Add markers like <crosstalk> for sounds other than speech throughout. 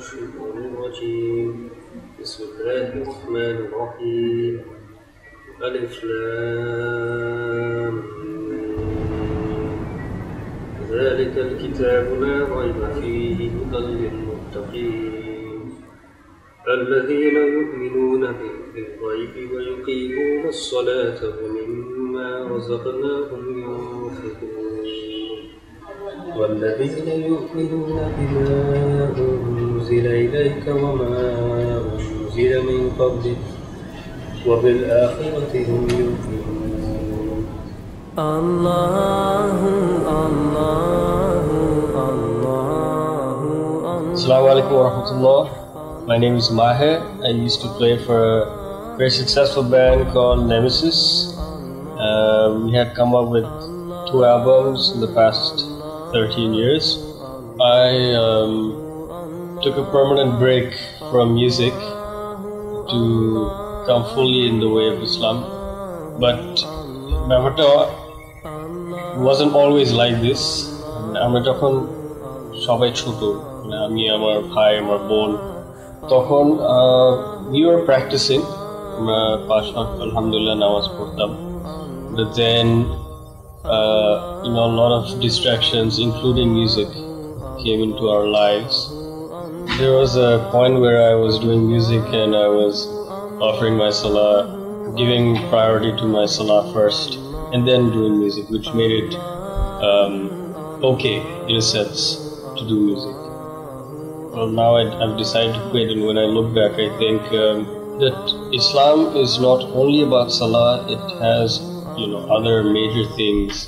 الشيطان الرجيم. بسم الله الرحمن الرحيم. ألف لام. ذلك الكتاب لا ريب فيه هدى للمتقين. الذين يؤمنون بالغيب ويقيمون الصلاة ومما رزقناهم ينفقون. والذين يؤمنون بما أنزل إليك وما أنزل من قبلك وبالآخرة هم يوقنون الله الله الله الله Assalamu alaikum wa rahmatullah. My name is Maher. I used to play for a very successful band called Nemesis. Uh, we had come up with two albums in the past 13 years. I um, took a permanent break from music to come fully in the way of Islam. But ব্যাপারটা wasn't always like this. আমরা যখন সবাই ছোট মানে আমি আমার ভাই আমার বোন তখন উই আর প্র্যাকটিসিং আমরা পাঁচ ওয়াক্ত আলহামদুলিল্লাহ নামাজ পড়তাম but then uh, you know a lot of distractions including music came into our lives there was a point where I was doing music and I was offering my salah giving priority to my salah first and then doing music which made it um, okay in a sense to do music well, now I, I've decided to quit, and when I look back, I think um, that Islam is not only about Salah; it has, you know, other major things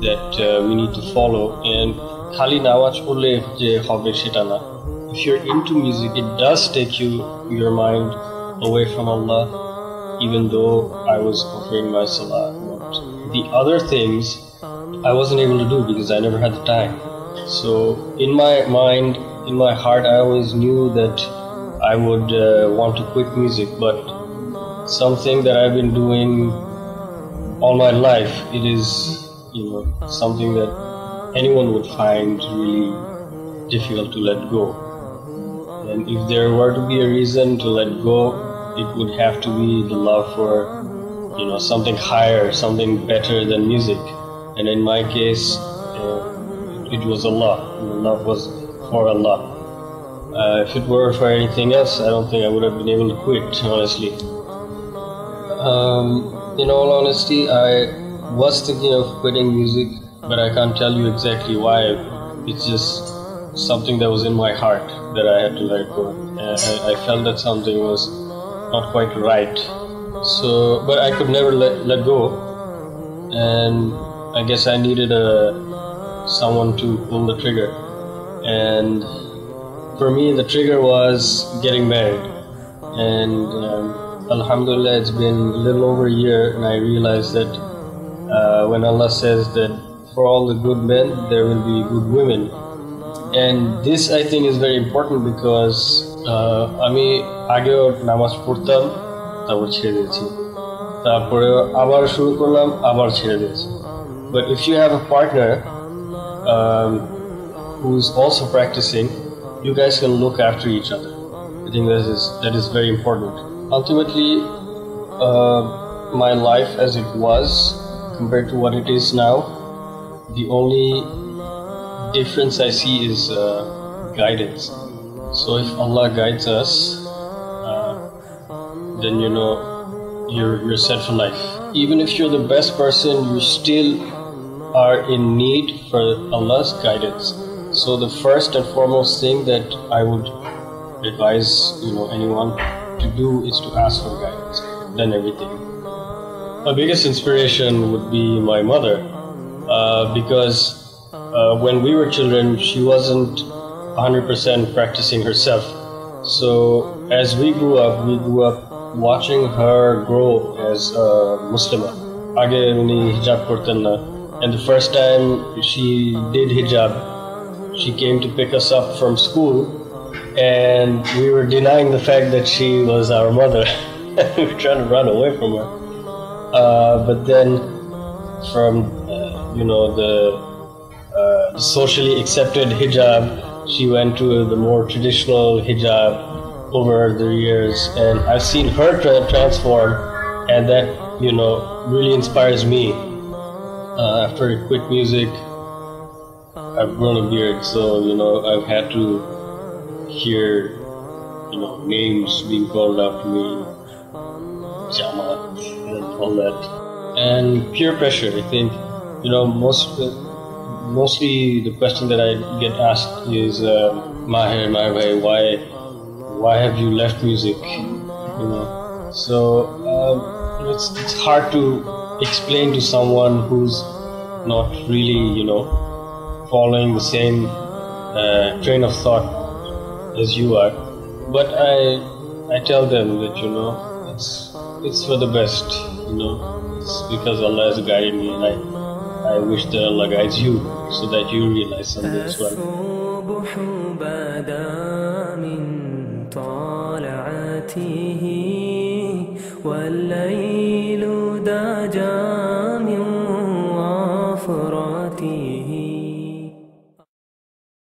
that uh, we need to follow. And খালি নামাজ পড়লে যে হবে সেটা না if you're into music it does take you your mind away from Allah even though I was offering my salah but the other things I wasn't able to do because I never had the time. So in my mind in my heart I always knew that I would uh, want to quit music but something that I've been doing all my life it is you know something that anyone would find really difficult to let go and if there were to be a reason to let go it would have to be the love for you know something higher something better than music. And in my case uh, it was Allah. The love was for Allah. Uh, if it were for anything else I don't think I would have been able to quit honestly. Um, in all honesty, I was thinking of quitting music, but I can't tell you exactly why. It's just something that was in my heart that I had to let go. I, I felt that something was not quite right. So, but I could never let, let go. And I guess I needed a, someone to pull the trigger. And for me, the trigger was getting married. And um, Alhamdulillah, it's been a little over a year, and I realized that uh, when Allah says that for all the good men, there will be good women. And this, I think, is very important because uh, আমি আগেও নামাজ পড়তাম তারপর ছেড়ে দিয়েছি তারপরে আবার শুরু করলাম আবার ছেড়ে দিয়েছি But if you have a partner um, who's also practicing, you guys can look after each other. I think that is that is very important. Ultimately, uh, my life as it was compared to what it is now, the only difference I see is uh, guidance. So if Allah guides us, uh, then you know you're you're set for life. Even if you're the best person, you still are in need for Allah's guidance. So the first and foremost thing that I would advise you know anyone to do is to ask for guidance. Then everything. My biggest inspiration would be my mother, uh, because uh, when we were children, she wasn't 100% practicing herself. So as we grew up, we grew up watching her grow as a Muslim. And the first time she did hijab, she came to pick us up from school, and we were denying the fact that she was our mother. <laughs> we were trying to run away from her. Uh, but then, from uh, you know the socially accepted hijab she went to the more traditional hijab over the years, and I've seen her tra- transform, and that you know really inspires me. Uh, after I quit music, I've grown a beard, so you know I've had to hear you know names being called after me, Jamaat, and all that, and peer pressure. I think you know most mostly the question that I get asked is uh, Maher, Maher, why why have you left music? You know, so um, it's it's hard to explain to someone who's not really you know following the same uh, train of thought as you are. But I I tell them that you know it's it's for the best. You know, it's because Allah has guided me, and I I wish that Allah guides you so that you realize something as well. الصبح بدا من طلعته والليل